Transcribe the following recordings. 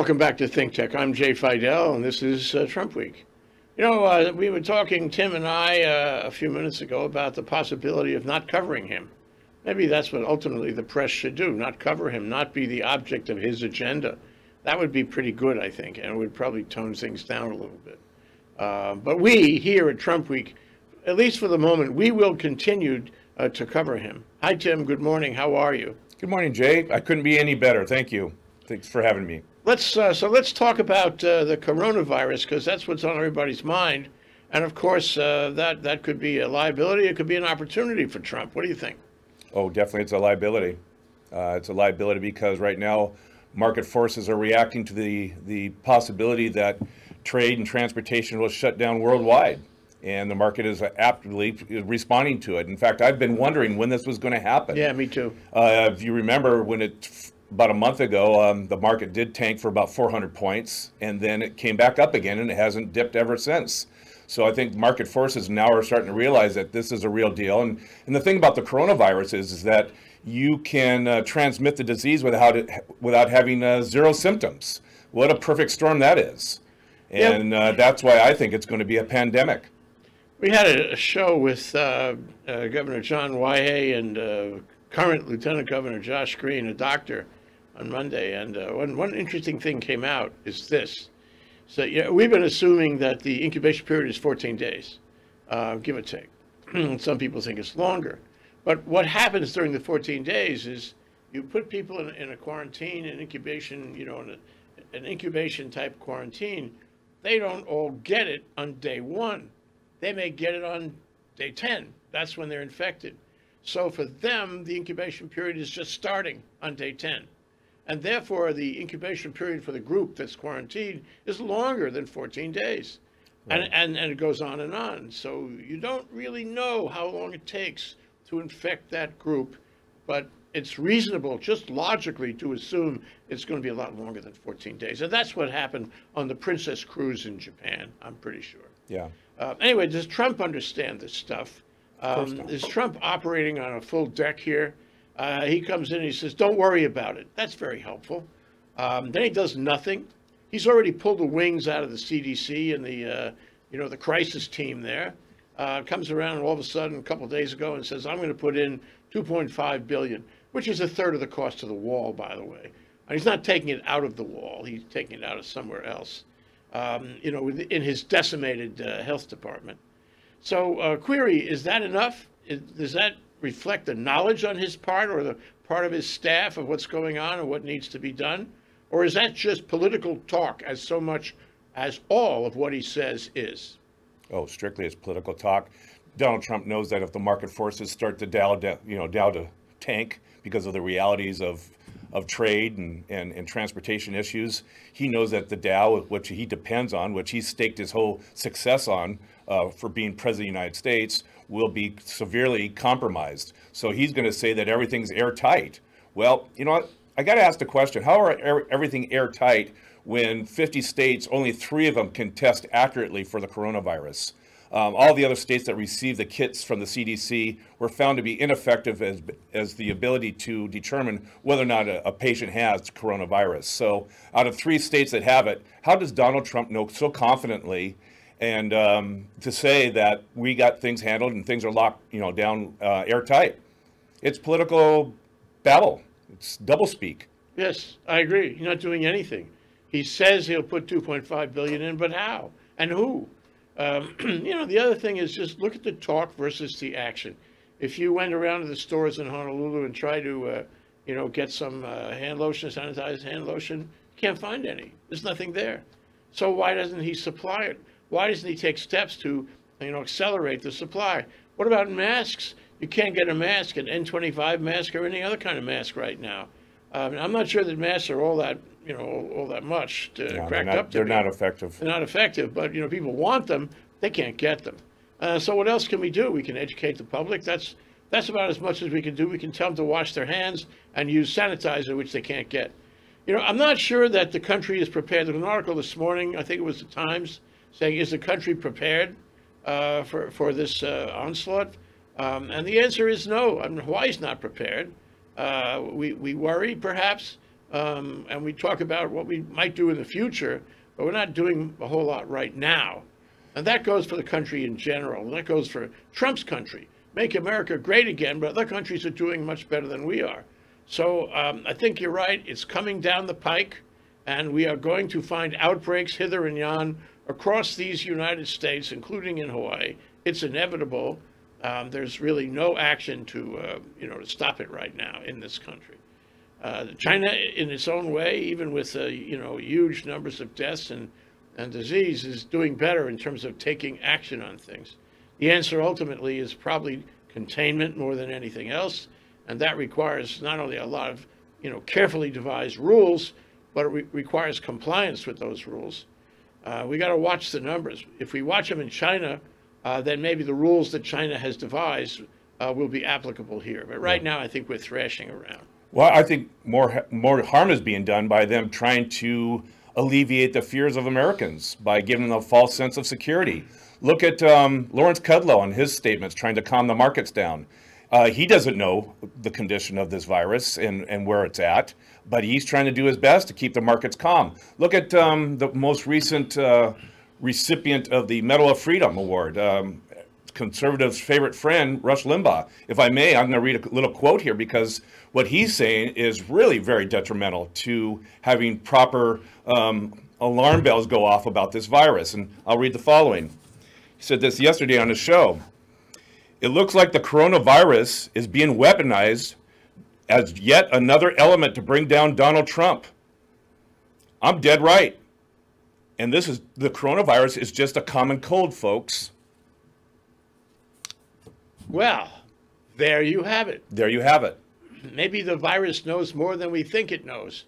Welcome back to Think Tech. I'm Jay Fidell, and this is uh, Trump Week. You know, uh, we were talking, Tim and I, uh, a few minutes ago about the possibility of not covering him. Maybe that's what ultimately the press should do not cover him, not be the object of his agenda. That would be pretty good, I think, and it would probably tone things down a little bit. Uh, but we here at Trump Week, at least for the moment, we will continue uh, to cover him. Hi, Tim. Good morning. How are you? Good morning, Jay. I couldn't be any better. Thank you. Thanks for having me. Let's uh, so let's talk about uh, the coronavirus because that's what's on everybody's mind, and of course uh, that that could be a liability. It could be an opportunity for Trump. What do you think? Oh, definitely, it's a liability. Uh, it's a liability because right now, market forces are reacting to the the possibility that trade and transportation will shut down worldwide, and the market is aptly responding to it. In fact, I've been wondering when this was going to happen. Yeah, me too. Uh, if you remember when it about a month ago, um, the market did tank for about 400 points, and then it came back up again, and it hasn't dipped ever since. So I think market forces now are starting to realize that this is a real deal. And, and the thing about the coronavirus is, is that you can uh, transmit the disease without it, without having uh, zero symptoms. What a perfect storm that is. And yep. uh, that's why I think it's going to be a pandemic. We had a show with uh, uh, Governor John Waihee and uh, current Lieutenant Governor Josh Green, a doctor, on Monday, and uh, one one interesting thing came out is this. So we've been assuming that the incubation period is 14 days, uh, give or take. Some people think it's longer, but what happens during the 14 days is you put people in, in a quarantine, an incubation, you know, a, an incubation type quarantine. They don't all get it on day one. They may get it on day 10. That's when they're infected. So for them, the incubation period is just starting on day 10. And therefore, the incubation period for the group that's quarantined is longer than 14 days. Right. And, and, and it goes on and on. So you don't really know how long it takes to infect that group, but it's reasonable, just logically, to assume it's going to be a lot longer than 14 days. And that's what happened on the Princess Cruise in Japan, I'm pretty sure. Yeah. Uh, anyway, does Trump understand this stuff? Um, is Trump operating on a full deck here? Uh, he comes in and he says, "Don't worry about it." That's very helpful. Um, then he does nothing. He's already pulled the wings out of the CDC and the, uh, you know, the crisis team there. Uh, comes around all of a sudden, a couple days ago, and says, "I'm going to put in 2.5 billion, which is a third of the cost of the wall, by the way." And he's not taking it out of the wall; he's taking it out of somewhere else. Um, you know, in his decimated uh, health department. So, uh, query: Is that enough? Is, does that reflect the knowledge on his part or the part of his staff of what's going on and what needs to be done? Or is that just political talk as so much as all of what he says is? Oh, strictly as political talk. Donald Trump knows that if the market forces start to Dow, you know, Dow to tank because of the realities of of trade and, and, and transportation issues, he knows that the Dow, which he depends on, which he staked his whole success on uh, for being president of the United States, will be severely compromised. So he's going to say that everything's airtight. Well, you know what? I got to ask the question how are everything airtight when 50 states, only three of them can test accurately for the coronavirus? Um, all the other states that received the kits from the CDC were found to be ineffective as, as the ability to determine whether or not a, a, patient has coronavirus. So, out of three states that have it, how does Donald Trump know so confidently and um, to say that we got things handled and things are locked, you know, down uh, airtight. It's political battle. It's doublespeak. Yes, I agree. He's not doing anything. He says he'll put 2.5 billion in, but how and who? Um, you know, the other thing is just look at the talk versus the action. If you went around to the stores in Honolulu and tried to, uh, you know, get some uh, hand lotion, sanitized hand lotion, you can't find any. There's nothing there. So why doesn't he supply it? Why doesn't he take steps to, you know, accelerate the supply? What about masks? You can't get a mask, an N25 mask, or any other kind of mask right now. Um, I'm not sure that masks are all that, you know, all that much to no, crack up. To they're be. not effective. They're not effective, but you know, people want them. They can't get them. Uh, so what else can we do? We can educate the public. That's that's about as much as we can do. We can tell them to wash their hands and use sanitizer, which they can't get. You know, I'm not sure that the country is prepared. There was an article this morning, I think it was the Times, saying, is the country prepared uh, for, for this uh, onslaught? Um, and the answer is no. I mean, Hawaii's not prepared. Uh, we, we worry, perhaps, um, and we talk about what we might do in the future, but we're not doing a whole lot right now. And that goes for the country in general. And that goes for Trump's country. Make America great again, but other countries are doing much better than we are. So um, I think you're right. It's coming down the pike, and we are going to find outbreaks hither and yon across these United States, including in Hawaii. It's inevitable. Um, there's really no action to, uh, you know, to stop it right now in this country. Uh, China, in its own way, even with uh, you know huge numbers of deaths and and disease, is doing better in terms of taking action on things. The answer ultimately is probably containment more than anything else, and that requires not only a lot of you know carefully devised rules, but it re- requires compliance with those rules. Uh, we got to watch the numbers. If we watch them in China, uh, then maybe the rules that China has devised uh, will be applicable here. But right now, I think we're thrashing around. Well, I think more more harm is being done by them trying to alleviate the fears of Americans by giving them a false sense of security. Look at um, Lawrence Kudlow and his statements trying to calm the markets down. Uh, he doesn't know the condition of this virus and, and where it's at, but he's trying to do his best to keep the markets calm. Look at um, the most recent uh, recipient of the Medal of Freedom Award, um, conservatives' favorite friend, Rush Limbaugh. If I may, I'm going to read a little quote here because what he's saying is really very detrimental to having proper um, alarm bells go off about this virus. And I'll read the following. He said this yesterday on his show. It looks like the coronavirus is being weaponized as yet another element to bring down Donald Trump. I'm dead right. And this is the coronavirus is just a common cold, folks. Well, there you have it. There you have it. Maybe the virus knows more than we think it knows.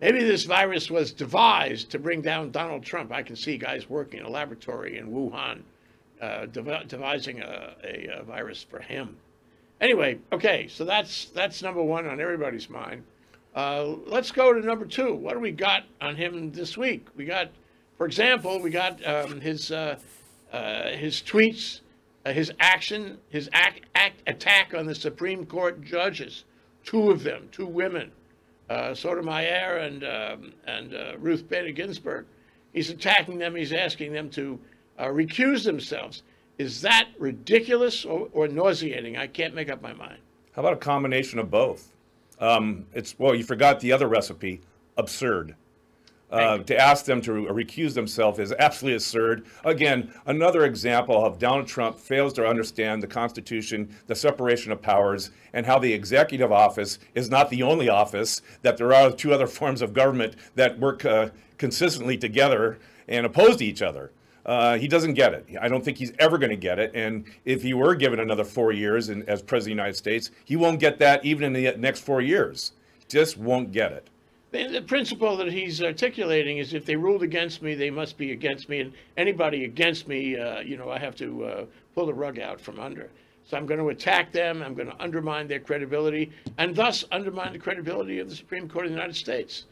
Maybe this virus was devised to bring down Donald Trump. I can see guys working in a laboratory in Wuhan uh, dev- devising a, a, a, virus for him. Anyway, okay, so that's that's number one on everybody's mind. Uh, let's go to number two. What do we got on him this week? We got, for example, we got um, his uh, uh his tweets uh, his action, his act, act, attack on the Supreme Court judges, two of them, two women, uh, Sotomayor and um, and Ruth Bader Ginsburg. He's attacking them. He's asking them to uh, recuse themselves. Is that ridiculous or, or, nauseating? I can't make up my mind. How about a combination of both? Um, it's well, you forgot the other recipe: absurd. Uh, to ask them to recuse themselves is absolutely absurd. Again, another example of Donald Trump fails to understand the Constitution, the separation of powers, and how the executive office is not the only office, that there are two other forms of government that work uh, consistently together and oppose to each other. Uh, he doesn't get it. I don't think he's ever going to get it. And if he were given another four years in, as president of the United States, he won't get that even in the next four years. Just won't get it. The principle that he's articulating is if they ruled against me, they must be against me. And anybody against me, uh, you know, I have to uh, pull the rug out from under. So I'm going to attack them. I'm going to undermine their credibility and thus undermine the credibility of the Supreme Court of the United States.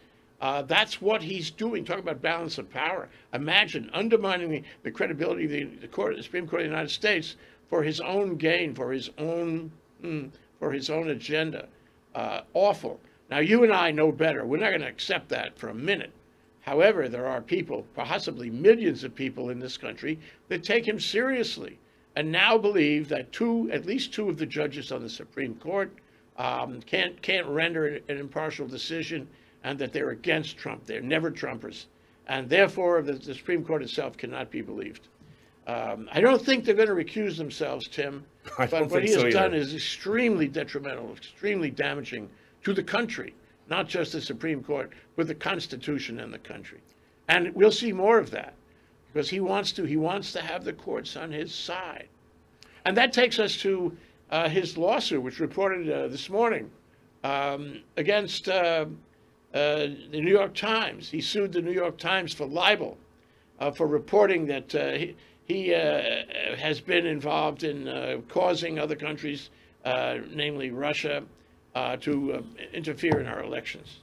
Uh, that's what he's doing. Talk about balance of power. Imagine undermining the, the credibility of the, the, court, the Supreme Court of the United States for his own gain, for his own, mm, for his own agenda. Uh, awful. Now, you and I know better. We're not going to accept that for a minute. However, there are people, possibly millions of people in this country, that take him seriously and now believe that two, at least two of the judges on the Supreme Court um, can't, can't render an impartial decision and that they're against Trump. They're never Trumpers. And therefore, the, the Supreme Court itself cannot be believed. Um, I don't think they're going to recuse themselves, Tim. I but what he has so done is extremely detrimental, extremely damaging to the country, not just the Supreme Court, but the Constitution and the country. And we'll see more of that because he wants to. He wants to have the courts on his side. And that takes us to uh, his lawsuit, which reported uh, this morning um, against uh, uh the New York Times. He sued the New York Times for libel, uh, for reporting that uh, he, he has been involved in causing other countries, namely Russia, uh, to uh, interfere in our elections.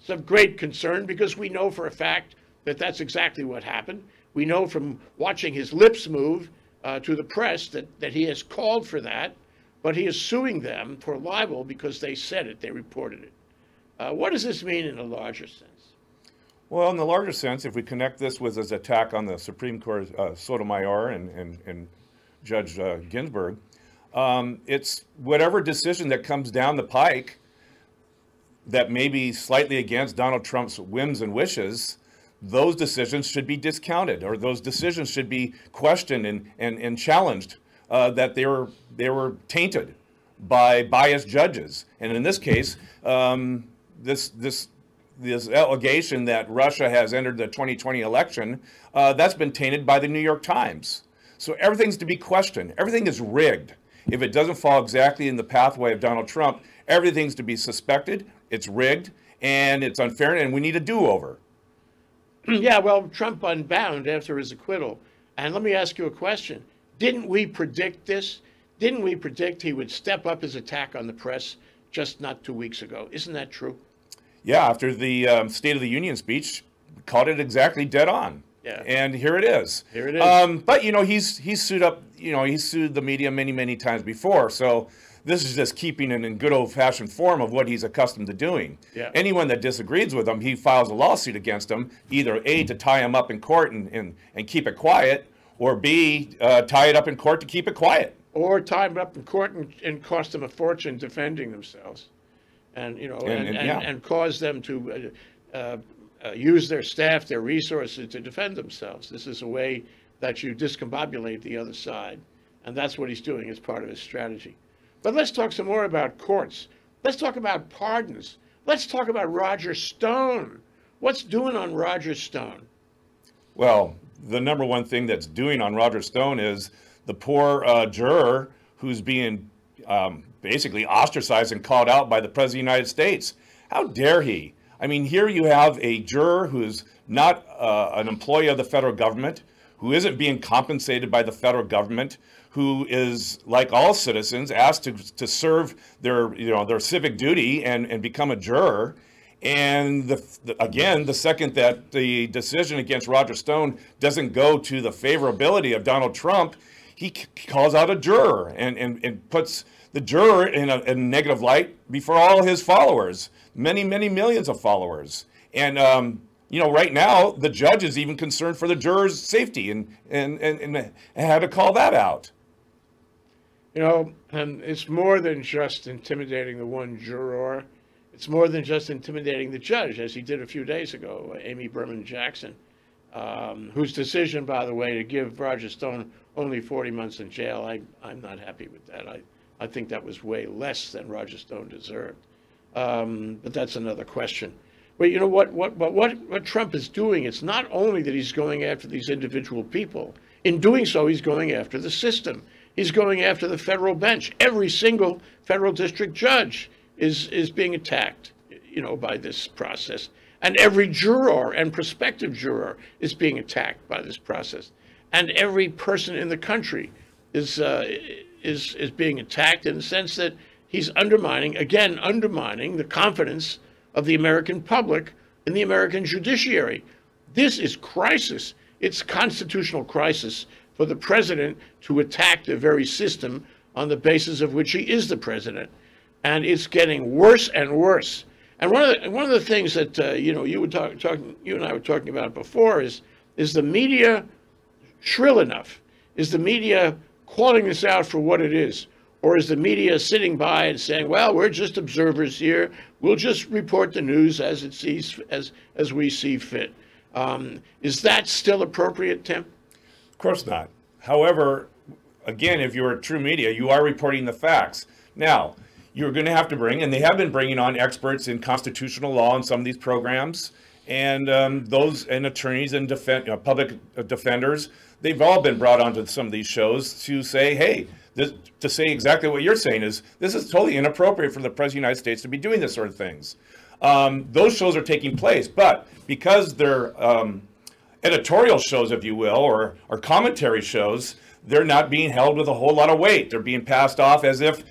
It's of great concern because we know for a fact that that's exactly what happened. We know from watching his lips move uh, to the press that, that he has called for that, but he is suing them for libel because they said it, they reported it. Uh, what does this mean in a larger sense? Well, in the larger sense, if we connect this with his attack on the Supreme Court, uh, Sotomayor and, and, and Judge uh, Ginsburg, um, it's whatever decision that comes down the pike that may be slightly against Donald Trump's whims and wishes, those decisions should be discounted or those decisions should be questioned and, and, and challenged uh, that they were, they were tainted by biased judges. And in this case, um, this, this, this allegation that Russia has entered the 2020 election, uh, that's been tainted by the New York Times. So everything's to be questioned. Everything is rigged. If it doesn't fall exactly in the pathway of Donald Trump, everything's to be suspected, it's rigged, and it's unfair, and we need a do over. yeah, well, Trump unbound after his acquittal. And let me ask you a question. Didn't we predict this? Didn't we predict he would step up his attack on the press just not two weeks ago? Isn't that true? Yeah, after the um, State of the Union speech, caught it exactly dead on. Yeah. And here it is. Here it is. Um, but you know, he's he's sued up. You know, he's sued the media many many times before. So this is just keeping it in good old fashioned form of what he's accustomed to doing. Yeah. Anyone that disagrees with him, he files a lawsuit against him, either A, to tie him up in court and, and, and keep it quiet, or B, uh, tie it up in court to keep it quiet. Or tie them up in court and, and cost them a fortune defending themselves. And, you know, and, And- and, yeah. and cause them to uh, uh, uh, use their staff, their resources to defend themselves. This is a way that you discombobulate the other side. And that's what he's doing as part of his strategy. But let's talk some more about courts. Let's talk about pardons. Let's talk about Roger Stone. What's doing on Roger Stone? Well, the number one thing that's doing on Roger Stone is the poor uh, juror who's being um, basically ostracized and called out by the President of the United States. How dare he? I mean, here you have a juror who's not uh, an employee of the federal government, who isn't being compensated by the federal government, who is, like all citizens, asked to, to serve their, you know, their civic duty and, and become a juror. And the, the, again, the second that the decision against Roger Stone doesn't go to the favorability of Donald Trump, he calls out a juror and, and, and puts the juror in a, in a negative light before all his followers, many, many millions of followers. And, um, you know, right now, the judge is even concerned for the juror's safety and, and, and, and had to call that out. You know, and it's more than just intimidating the one juror. It's more than just intimidating the judge, as he did a few days ago, Amy Berman Jackson, um, whose decision, by the way, to give Roger Stone only 40 months in jail, I, I'm not happy with that. I, I think that was way less than Roger Stone deserved. Um, but that's another question. But you know what, what, what, what, Trump is doing, it's not only that he's going after these individual people. In doing so, he's going after the system. He's going after the federal bench. Every single federal district judge is, is being attacked, you know, by this process. And every juror and prospective juror is being attacked by this process. And every person in the country is, uh, is, is being attacked in the sense that he's undermining, again, undermining the confidence of the American public in the American judiciary. This is crisis. It's constitutional crisis for the president to attack the very system on the basis of which he is the president. And it's getting worse and worse. And one of the, one of the things that uh, you know you were talk, talking you and I were talking about before is is the media shrill enough? Is the media calling this out for what it is? Or is the media sitting by and saying, well, we're just observers here. We'll just report the news as it sees as as we see fit. Um, is that still appropriate, Tim? Of course not. However, again, if you're a true media, you are reporting the facts. Now, you're going to have to bring, and they have been bringing on experts in constitutional law in some of these programs, and um, those and attorneys and defend, you know, public defenders. They've all been brought onto some of these shows to say, hey, this, to say exactly what you're saying is this is totally inappropriate for the president of the United States to be doing this sort of things. Um, those shows are taking place, but because they're um, editorial shows, if you will, or, or commentary shows, they're not being held with a whole lot of weight. They're being passed off as if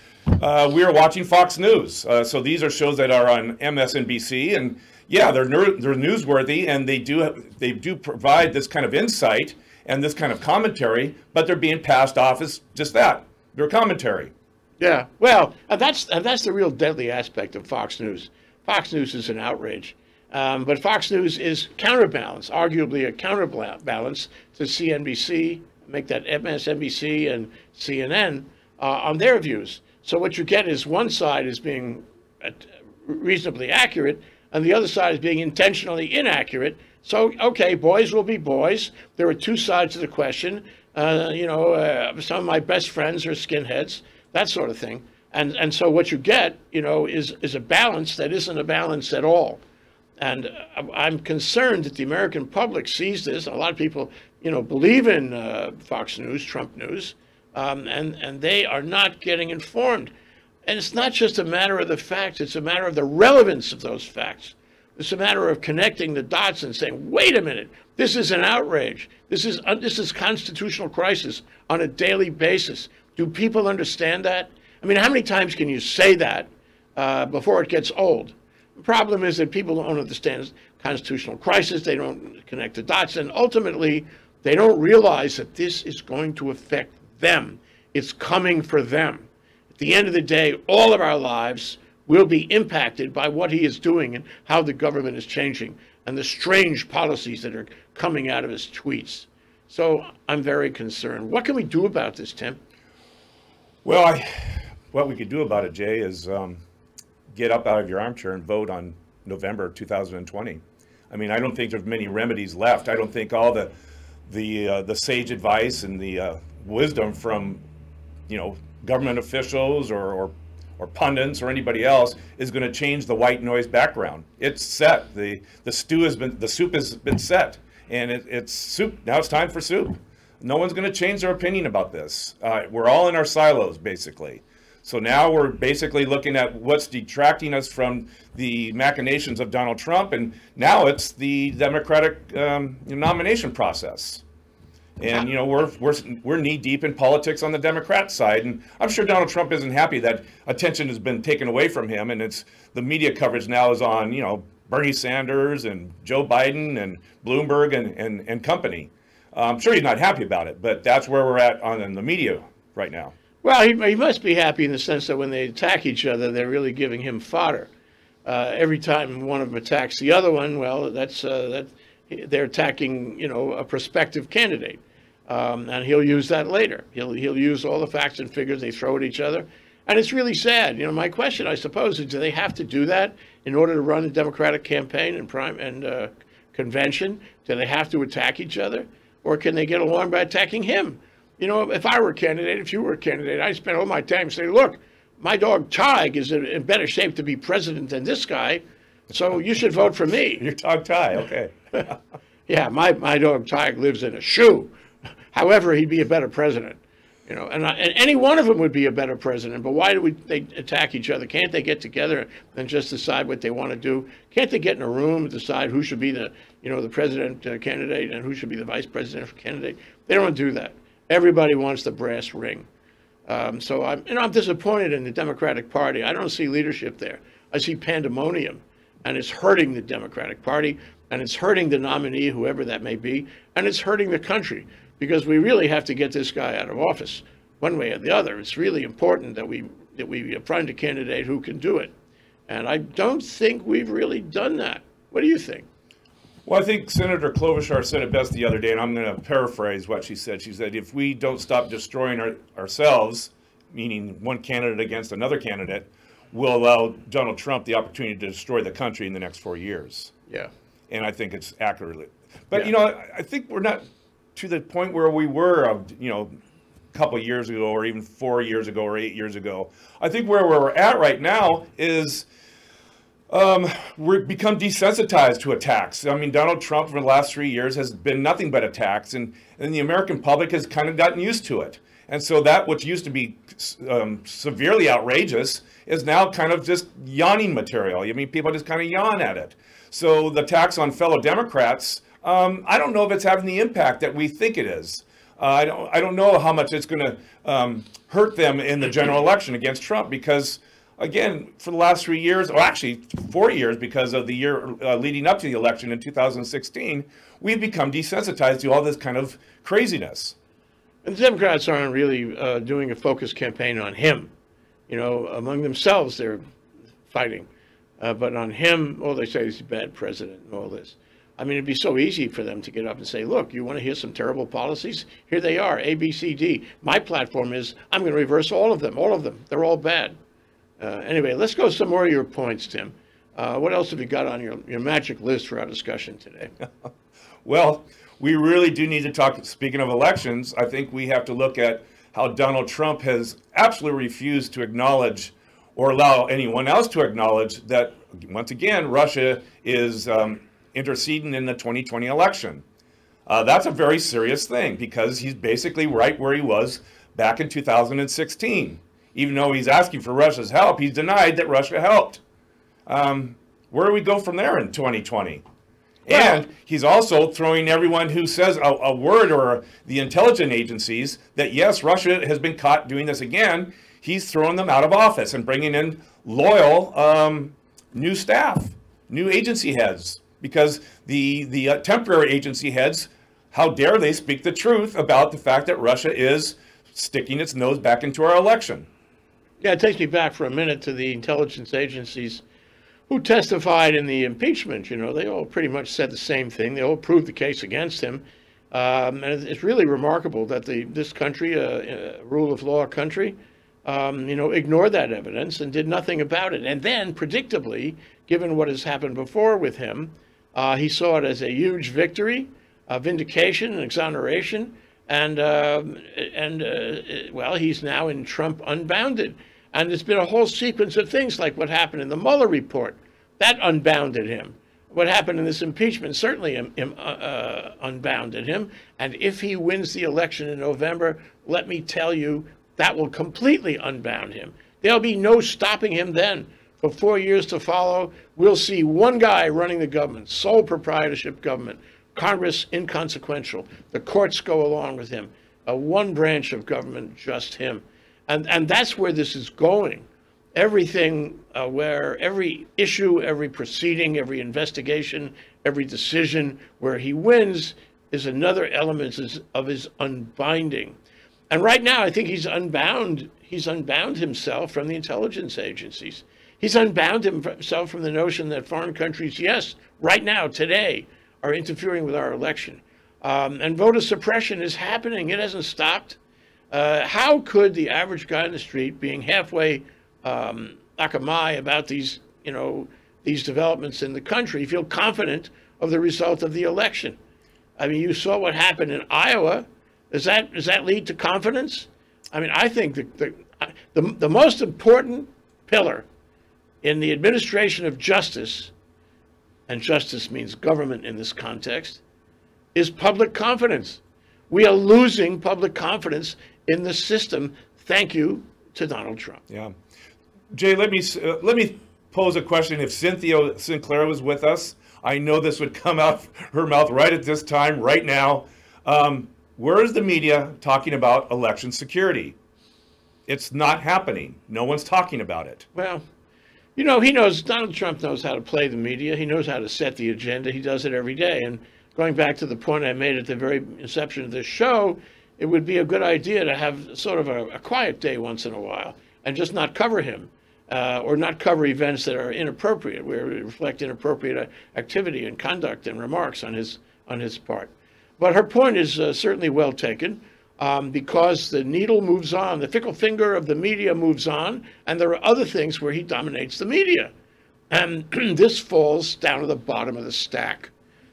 uh, we are watching Fox News. Uh, so these are shows that are on MSNBC, and yeah, they're ner- they're newsworthy, and they do they do provide this kind of insight and this kind of commentary, but they're being passed off as just that. They're commentary. Yeah. Well, and that's and that's the real deadly aspect of Fox News. Fox News is an outrage. Um, but Fox News is counterbalance, arguably a counterbalance to CNBC, make that MSNBC and CNN uh, on their views. So what you get is one side is being uh, reasonably accurate, and the other side is being intentionally inaccurate. So, okay, boys will be boys. There are two sides to the question. Uh, you know, uh, some of my best friends are skinheads, that sort of thing. And, and so what you get, you know, is, is a balance that isn't a balance at all. And uh, I'm concerned that the American public sees this. A lot of people, you know, believe in uh, Fox News, Trump News, um, and, and they are not getting informed. And it's not just a matter of the facts, it's a matter of the relevance of those facts. It's a matter of connecting the dots and saying, wait a minute, this is an outrage. This is, uh, this is constitutional crisis on a daily basis. Do people understand that? I mean, how many times can you say that uh, before it gets old? The problem is that people don't understand constitutional crisis. They don't connect the dots. And ultimately, they don't realize that this is going to affect them. It's coming for them. At the end of the day, all of our lives will be impacted by what he is doing and how the government is changing and the strange policies that are coming out of his tweets. So I'm very concerned. What can we do about this, Tim? Well, I, what we could do about it, Jay, is um, get up out of your armchair and vote on November 2020. I mean, I don't think there's many remedies left. I don't think all the the uh, the sage advice and the uh, wisdom from you know government officials or, or or pundits or anybody else is going to change the white noise background. It's set. the The stew has been the soup has been set, and it, it's soup. Now it's time for soup. No one's going to change their opinion about this. Uh, we're all in our silos, basically. So now we're basically looking at what's detracting us from the machinations of Donald Trump, and now it's the Democratic um, nomination process. And you know we're we're we're knee deep in politics on the Democrat side, and I'm sure Donald Trump isn't happy that attention has been taken away from him, and it's the media coverage now is on you know Bernie Sanders and Joe Biden and Bloomberg and and, and company. I'm sure he's not happy about it, but that's where we're at on the media right now. Well, he, he must be happy in the sense that when they attack each other, they're really giving him fodder. Uh, every time one of them attacks the other one, well, that's uh, that they're attacking, you know, a prospective candidate, um, and he'll use that later. He'll he'll use all the facts and figures they throw at each other, and it's really sad. You know, my question, I suppose, is do they have to do that in order to run a Democratic campaign and prime and uh, convention? Do they have to attack each other, or can they get along by attacking him? You know, if I were a candidate, if you were a candidate, I'd spend all my time saying, look, my dog Tig is in better shape to be president than this guy, so you should vote for me. Your dog Tig, okay. yeah, my, my dog Tig lives in a shoe. However, he'd be a better president. You know, and, and any one of them would be a better president. But why do we they attack each other? Can't they get together and just decide what they want to do? Can't they get in a room and decide who should be the you know the president uh, candidate and who should be the vice president candidate? They don't do that. Everybody wants the brass ring. Um, so I'm, you know, I'm disappointed in the Democratic Party. I don't see leadership there. I see pandemonium, and it's hurting the Democratic Party, and it's hurting the nominee, whoever that may be, and it's hurting the country because we really have to get this guy out of office, one way or the other. It's really important that we that we find a candidate who can do it, and I don't think we've really done that. What do you think? Well, I think Senator Klobuchar said it best the other day, and I'm going to paraphrase what she said. She said, if we don't stop destroying our, ourselves, meaning one candidate against another candidate, we'll allow Donald Trump the opportunity to destroy the country in the next four years. Yeah. And I think it's accurately. But, yeah. you know, I think we're not to the point where we were, you know, a couple years ago, or even four years ago, or eight years ago. I think where we're at right now is – um, we've become desensitized to attacks. I mean, Donald Trump for the last three years has been nothing but attacks, and, and the American public has kind of gotten used to it. And so that which used to be um, severely outrageous is now kind of just yawning material. I mean, people just kind of yawn at it. So the tax on fellow Democrats, um, I don't know if it's having the impact that we think it is. Uh, I don't. I don't know how much it's going to um, hurt them in the general election against Trump because again, for the last three years, or actually four years because of the year uh, leading up to the election in 2016, we've become desensitized to all this kind of craziness. And the Democrats aren't really uh, doing a focused campaign on him. You know, among themselves, they're fighting. Uh, but on him, all they say is he's a bad president and all this. I mean, it'd be so easy for them to get up and say, look, you want to hear some terrible policies? Here they are, A, B, C, D. My platform is I'm going to reverse all of them, all of them. They're all bad. Uh, anyway, let's go some more of your points, Tim. Uh, what else have you got on your, your magic list for our discussion today? Well, we really do need to talk. Speaking of elections, I think we have to look at how Donald Trump has absolutely refused to acknowledge or allow anyone else to acknowledge that, once again, Russia is um, interceding in the 2020 election. Uh, that's a very serious thing because he's basically right where he was back in 2016. Even though he's asking for Russia's help, he's denied that Russia helped. Um, where do we go from there in 2020? And he's also throwing everyone who says a, a, word or the intelligence agencies that yes, Russia has been caught doing this again. He's throwing them out of office and bringing in loyal um, new staff, new agency heads, because the the uh, temporary agency heads, how dare they speak the truth about the fact that Russia is sticking its nose back into our election? Yeah, it takes me back for a minute to the intelligence agencies who testified in the impeachment. You know, they all pretty much said the same thing. They all proved the case against him. Um, and it's really remarkable that the this country, a uh, uh, rule of law country, um, you know, ignored that evidence and did nothing about it. And then, predictably, given what has happened before with him, uh, he saw it as a huge victory, a vindication, an exoneration, and uh, and uh, well, he's now in Trump unbounded. And there's been a whole sequence of things like what happened in the Mueller report. That unbounded him. What happened in this impeachment certainly um, um, uh, uh, unbounded him. And if he wins the election in November, let me tell you, that will completely unbound him. There'll be no stopping him then. For four years to follow, we'll see one guy running the government, sole proprietorship government, Congress inconsequential. The courts go along with him. A one branch of government, just him. And, and that's where this is going. Everything uh, where every issue, every proceeding, every investigation, every decision where he wins is another element of his unbinding. And right now, I think he's unbound. He's unbound himself from the intelligence agencies. He's unbound himself from the notion that foreign countries, yes, right now, today, are interfering with our election. Um, and voter suppression is happening. It hasn't stopped. Uh, how could the average guy in the street, being halfway um, akamai about these, you know, these developments in the country, feel confident of the result of the election? I mean, you saw what happened in Iowa. Does that does that lead to confidence? I mean, I think the the the, the most important pillar in the administration of justice, and justice means government in this context, is public confidence. We are losing public confidence in the system. Thank you to Donald Trump. Yeah, Jay, let me uh, let me pose a question. If Cynthia Sinclair was with us, I know this would come out her mouth right at this time, right now. Um, where is the media talking about election security? It's not happening. No one's talking about it. Well, you know, he knows Donald Trump knows how to play the media. He knows how to set the agenda. He does it every day. And going back to the point I made at the very inception of this show, it would be a good idea to have sort of a, a quiet day once in a while and just not cover him uh, or not cover events that are inappropriate, where it reflect inappropriate uh, activity and conduct and remarks on his on his part. But her point is uh, certainly well taken. Um, because the needle moves on, the fickle finger of the media moves on, and there are other things where he dominates the media. And this falls down to the bottom of the stack.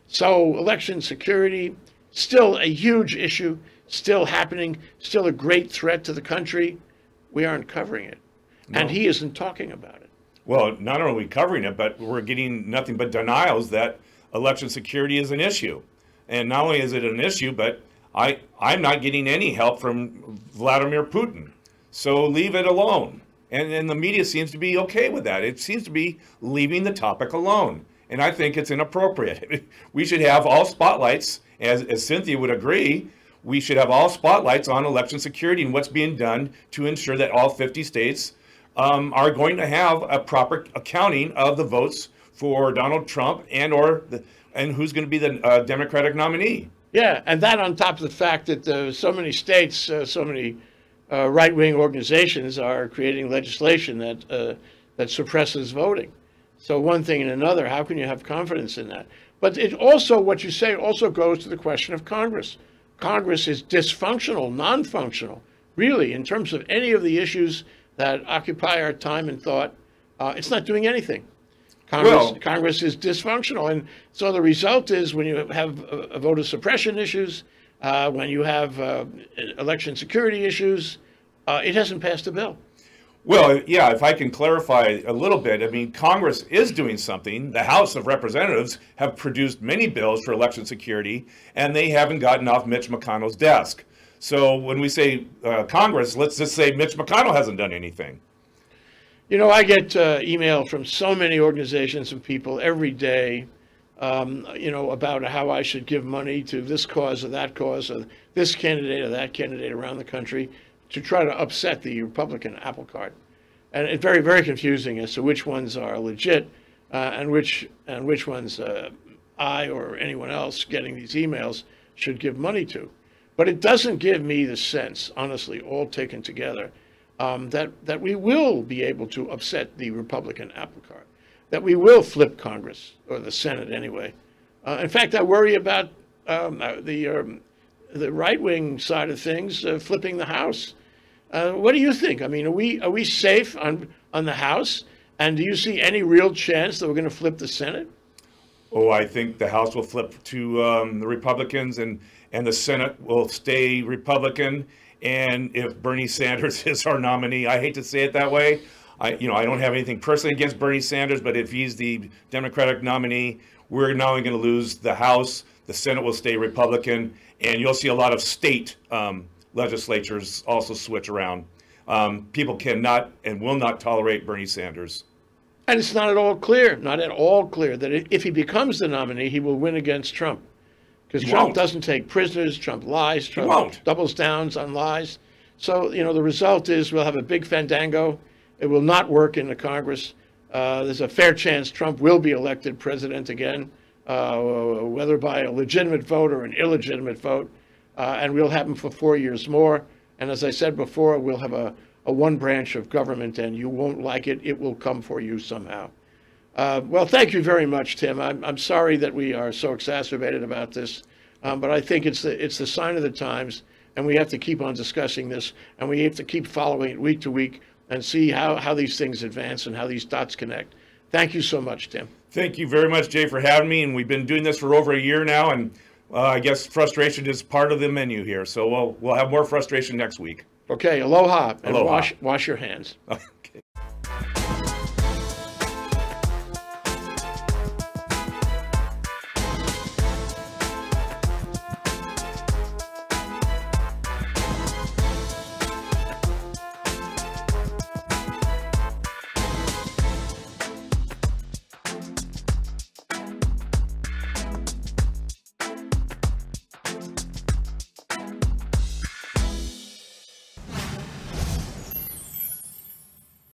So, election security, still a huge issue still happening, still a great threat to the country. We aren't covering it. No. And he isn't talking about it. Well, not only are we covering it, but we're getting nothing but denials that election security is an issue. And not only is it an issue, but I, I'm not getting any help from Vladimir Putin. So leave it alone. And, and the media seems to be okay with that. It seems to be leaving the topic alone. And I think it's inappropriate. we should have all spotlights, as, as Cynthia would agree, we should have all spotlights on election security and what's being done to ensure that all 50 states um, are going to have a proper accounting of the votes for Donald Trump and or the, and who's going to be the uh, Democratic nominee. Yeah, and that on top of the fact that uh, so many states, uh, so many uh, right-wing organizations are creating legislation that uh, that suppresses voting. So one thing and another, how can you have confidence in that? But it also, what you say also goes to the question of Congress. Congress is dysfunctional, non-functional, really, in terms of any of the issues that occupy our time and thought. Uh, it's not doing anything. Congress, Well- Congress is dysfunctional, and so the result is when you have uh, voter suppression issues, uh, when you have uh, election security issues, uh, it hasn't passed a bill. Well, yeah, if I can clarify a little bit, I mean, Congress is doing something. The House of Representatives have produced many bills for election security, and they haven't gotten off Mitch McConnell's desk. So when we say uh, Congress, let's just say Mitch McConnell hasn't done anything. You know, I get uh, email from so many organizations and people every day, um, you know, about how I should give money to this cause or that cause or this candidate or that candidate around the country to try to upset the Republican apple cart. And it's very, very confusing as to which ones are legit uh, and which and which ones uh, I or anyone else getting these emails should give money to. But it doesn't give me the sense, honestly, all taken together, um, that, that we will be able to upset the Republican apple cart, that we will flip Congress, or the Senate anyway. Uh, in fact, I worry about um, uh, the, um, the right wing side of things uh, flipping the House. Uh, what do you think? I mean, are we, are we safe on, on the House? And do you see any real chance that we're going to flip the Senate? Oh, I think the House will flip to um, the Republicans and, and the Senate will stay Republican. And if Bernie Sanders is our nominee, I hate to say it that way. I, you know, I don't have anything personally against Bernie Sanders, but if he's the Democratic nominee, we're not only going to lose the House, the Senate will stay Republican, and you'll see a lot of state um, legislatures also switch around. Um, people cannot and will not tolerate Bernie Sanders. And it's not at all clear, not at all clear, that if he becomes the nominee, he will win against Trump. Because Trump won't. doesn't take prisoners, Trump lies, Trump won't. doubles downs on lies. So, you know, the result is we'll have a big fandango. It will not work in the Congress. Uh, there's a fair chance Trump will be elected president again, uh, whether by a legitimate vote or an illegitimate vote. Uh, and we'll have them for four years more. And as I said before, we'll have a, a one branch of government, and you won't like it. It will come for you somehow. Uh, well, thank you very much, Tim. I'm, I'm sorry that we are so exacerbated about this, um, but I think it's the, it's the sign of the times, and we have to keep on discussing this, and we have to keep following it week to week and see how, how these things advance and how these dots connect. Thank you so much, Tim. Thank you very much, Jay, for having me. And we've been doing this for over a year now, and uh, I guess frustration is part of the menu here. So we'll we'll have more frustration next week. Okay, aloha, and Aloha. wash wash your hands.